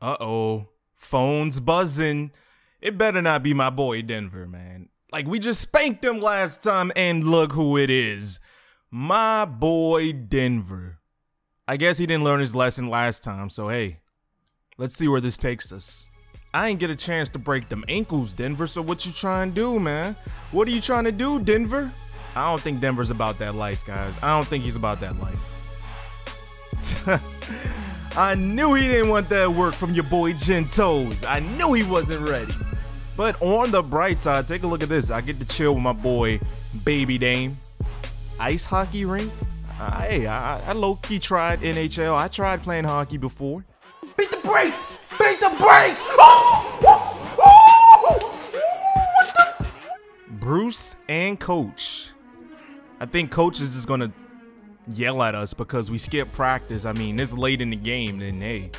Uh-oh. Phone's buzzing. It better not be my boy Denver, man. Like, we just spanked him last time, and look who it is. My boy Denver. I guess he didn't learn his lesson last time, so hey, let's see where this takes us. I ain't get a chance to break them ankles, Denver, so what you trying to do, man? What are you trying to do, Denver? I don't think Denver's about that life, guys. I don't think he's about that life. I knew he didn't want that work from your boy Gentos. I knew he wasn't ready. But on the bright side, take a look at this. I get to chill with my boy Baby Dame. Ice hockey rink? Uh, hey, I, I low-key tried NHL. I tried playing hockey before. Beat the brakes! Beat the brakes! Oh! Oh! Oh! Bruce and Coach. I think Coach is just gonna yell at us because we skipped practice. I mean, it's late in the game, then hey,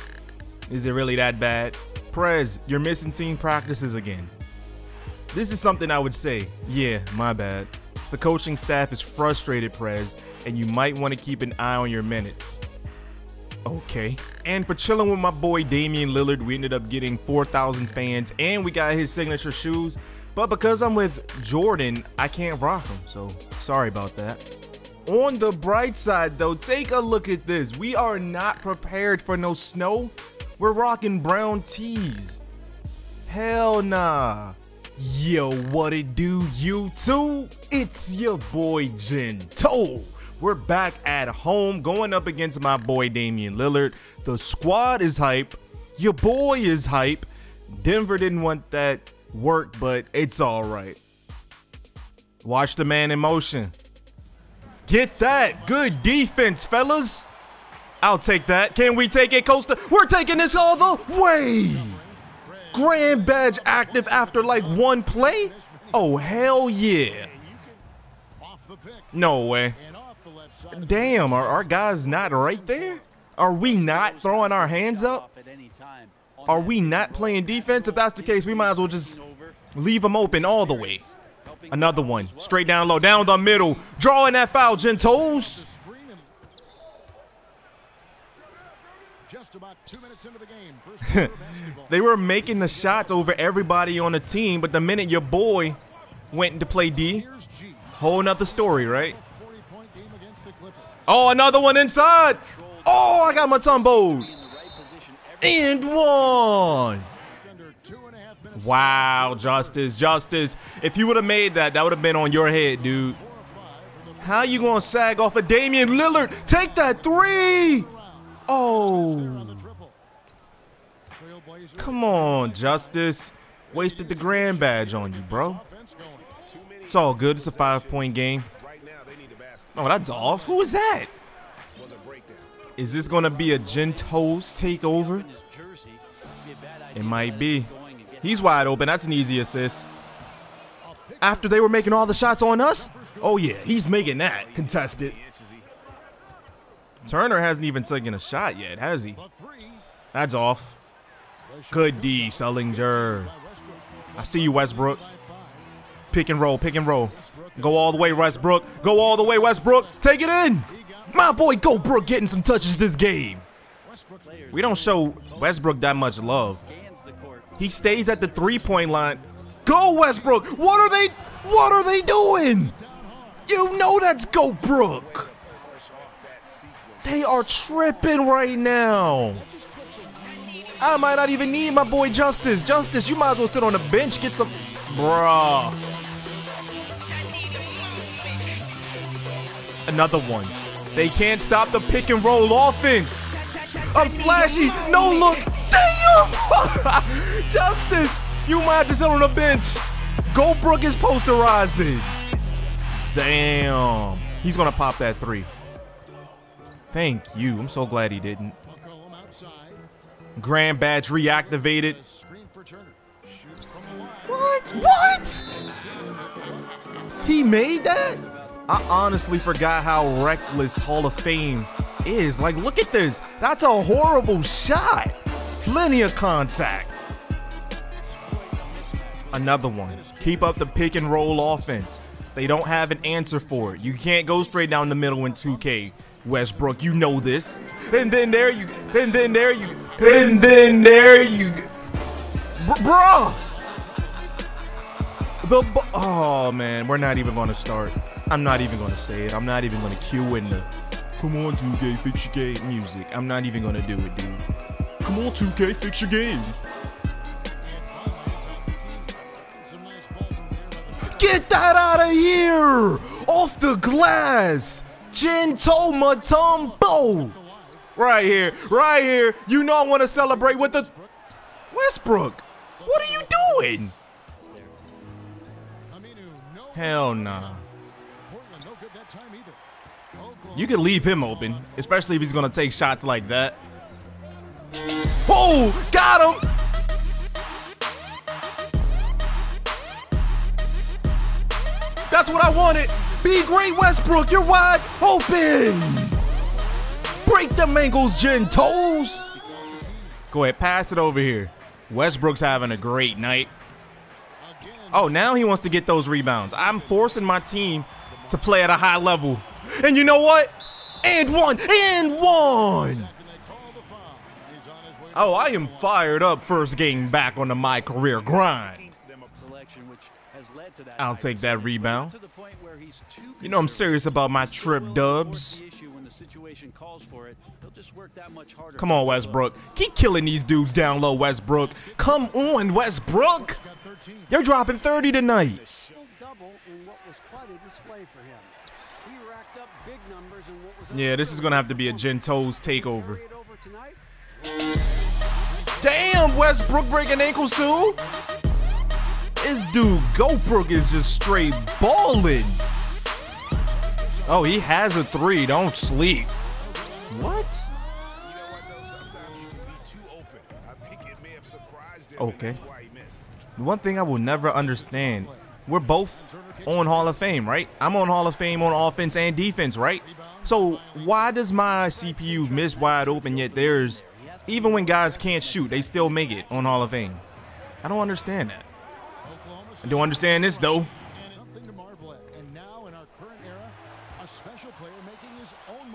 is it really that bad? Prez, you're missing team practices again. This is something I would say. Yeah, my bad. The coaching staff is frustrated, Prez, and you might want to keep an eye on your minutes. Okay. And for chilling with my boy Damian Lillard, we ended up getting 4,000 fans and we got his signature shoes. But because I'm with Jordan, I can't rock them. So sorry about that. On the bright side though, take a look at this. We are not prepared for no snow. We're rocking brown tees. Hell nah. Yo, what it do, YouTube? It's your boy Gento. We're back at home going up against my boy Damian Lillard. The squad is hype. Your boy is hype. Denver didn't want that work, but it's all right. Watch the man in motion. Get that. Good defense, fellas. I'll take that. Can we take it, Costa? We're taking this all the way. Grand badge active after like one play? Oh, hell yeah. No way. Damn, are our guys not right there? Are we not throwing our hands up? Are we not playing defense? If that's the case, we might as well just leave them open all the way. Another one. Straight down low, down the middle. Drawing that foul, Gentos. they were making the shots over everybody on the team, but the minute your boy went to play D, whole nother story, right? Oh, another one inside. Oh, I got my tumble. And one. Wow, Justice, Justice. If you would have made that, that would have been on your head, dude. How you gonna sag off of Damian Lillard? Take that three. Oh. Come on, Justice. Wasted the grand badge on you, bro. It's all good. It's a five-point game. Oh, that's off. Who is that? Is this going to be a Gentos takeover? It might be. He's wide open. That's an easy assist. After they were making all the shots on us? Oh, yeah. He's making that. Contested. Turner hasn't even taken a shot yet, has he? That's off. Good D, Sullinger. I see you, Westbrook. Pick and roll, pick and roll. Go all the way, Westbrook. Go all the way, Westbrook. Take it in. My boy Go Brook getting some touches this game. We don't show Westbrook that much love. He stays at the three-point line. Go Westbrook. What are they what are they doing? You know that's Go Brook. They are tripping right now. I might not even need my boy Justice. Justice, you might as well sit on the bench, get some bruh. Another one. They can't stop the pick and roll offense. I'm flashy. No look. Damn. Justice, you might have to sit on the bench. Goldbrook is posterizing. Damn. He's going to pop that three. Thank you. I'm so glad he didn't. Grand badge reactivated. What? What? He made that? I honestly forgot how reckless Hall of Fame is. Like, look at this. That's a horrible shot. Plenty of contact. Another one. Keep up the pick and roll offense. They don't have an answer for it. You can't go straight down the middle in 2K. Westbrook, you know this. And then there you, and then there you, and then there you, Br bruh. The oh man, we're not even gonna start. I'm not even gonna say it. I'm not even gonna cue in the come on 2K fix your game music. I'm not even gonna do it, dude. Come on 2K fix your game. Get that out of here! Off the glass! Gento Mutombo! Right here, right here. You know I want to celebrate with the Westbrook. What are you doing? Hell nah. You could leave him open, especially if he's gonna take shots like that. Oh, got him! That's what I wanted. Be great, Westbrook. You're wide open. Break them ankles, toes. Go ahead, pass it over here. Westbrook's having a great night. Oh, now he wants to get those rebounds. I'm forcing my team to play at a high level. And you know what? And one, and one. Oh, I am fired up first game back on the my career grind. I'll take that rebound. You know I'm serious about my trip dubs. Come on, Westbrook. Keep killing these dudes down low, Westbrook. Come on, Westbrook. You're dropping 30 tonight. Yeah, this is going to have to be a Gento's takeover. Damn, Westbrook breaking ankles too? This dude, Goldbrook, is just straight balling. Oh, he has a three. Don't sleep. What? Okay. One thing I will never understand. We're both on Hall of Fame, right? I'm on Hall of Fame on offense and defense, right? So why does my CPU miss wide open yet there's even when guys can't shoot, they still make it on Hall of Fame? I don't understand that. I don't understand this though.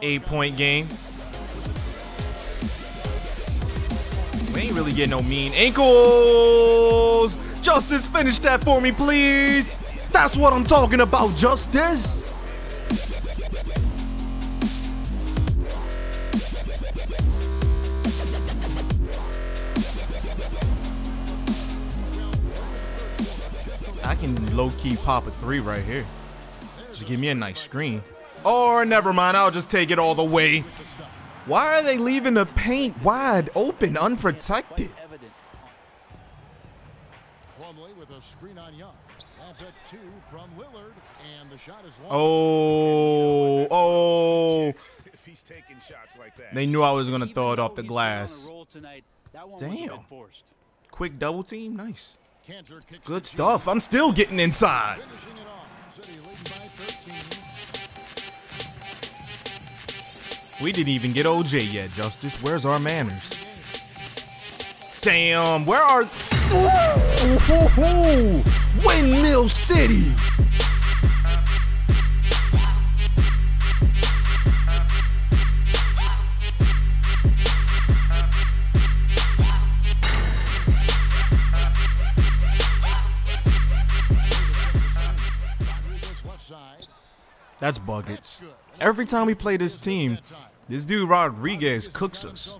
Eight point game. We ain't really getting no mean ankles. Justice, finish that for me, please. That's what I'm talking about, Justice. Low-key pop a three right here. Just give me a nice screen. Or never mind, I'll just take it all the way. Why are they leaving the paint wide open, unprotected? Oh, oh. They knew I was going to throw it off the glass. Damn. Quick double team, nice. Good stuff. I'm still getting inside. We didn't even get OJ yet, Justice. Where's our manners? Damn, where are... Ooh, Windmill City! That's buckets. Every time we play this team, this dude Rodriguez cooks us.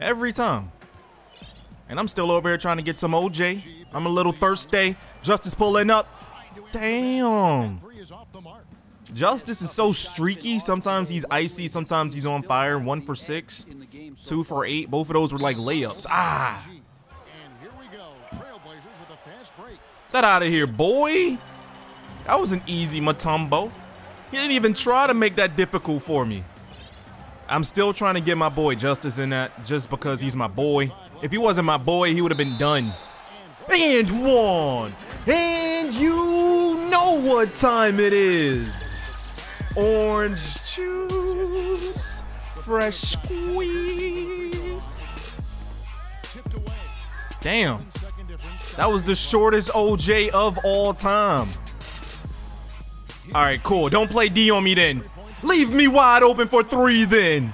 Every time. And I'm still over here trying to get some OJ. I'm a little thirsty. Justice pulling up. Damn. Justice is so streaky. Sometimes he's icy. Sometimes he's on fire. One for six. Two for eight. Both of those were like layups. Ah. That out of here, boy. That was an easy Mutombo. He didn't even try to make that difficult for me. I'm still trying to get my boy Justice in that just because he's my boy. If he wasn't my boy, he would have been done. And one. And you know what time it is. Orange juice. Fresh squeeze. Damn. That was the shortest OJ of all time. All right, cool. Don't play D on me then. Leave me wide open for three then.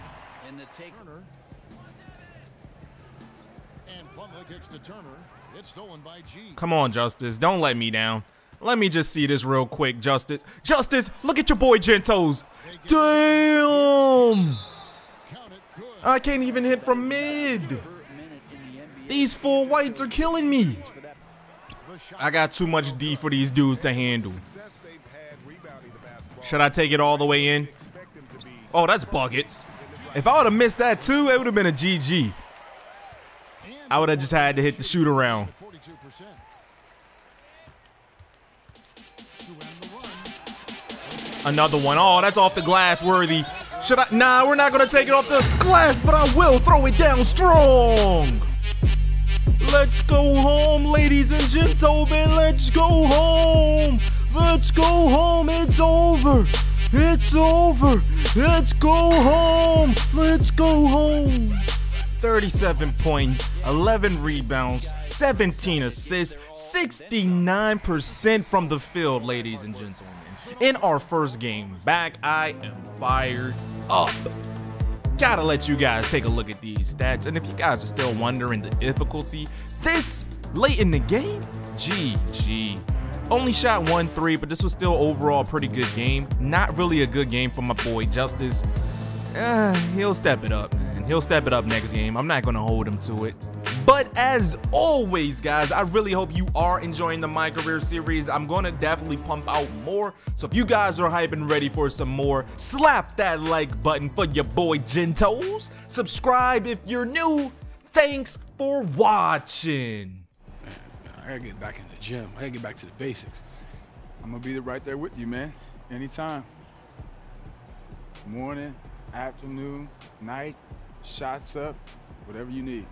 Come on, Justice. Don't let me down. Let me just see this real quick, Justice. Justice, look at your boy Gentos. Damn! I can't even hit from mid. These four whites are killing me. I got too much D for these dudes to handle. Should I take it all the way in? To Oh, that's buckets. If I would have missed that too, it would have been a GG. I would have just had to hit the shoot around. 42%. To end the run. Another one. Oh, that's off the glass worthy. Should I? Nah, we're not gonna take it off the glass, but I will throw it down strong. Let's go home, ladies and gentlemen. Let's go home. Let's go home. It's over. It's over. Let's go home. Let's go home. 37 points, 11 rebounds, 17 assists, 69% from the field, ladies and gentlemen. In our first game back, I am fired up. Gotta let you guys take a look at these stats. And if you guys are still wondering the difficulty, this late in the game, GG. Only shot one three, but this was still overall a pretty good game. Not really a good game for my boy Justice. Uh, he'll step it up, man. He'll step it up next game. I'm not gonna hold him to it. But as always, guys, I really hope you are enjoying the My Career series. I'm gonna definitely pump out more. So if you guys are hype and ready for some more, slap that like button for your boy Gentos. Subscribe if you're new. Thanks for watching. I gotta get back in the gym. I gotta get back to the basics. I'm gonna be right there with you, man. Anytime. Morning, afternoon, night, shots up, whatever you need.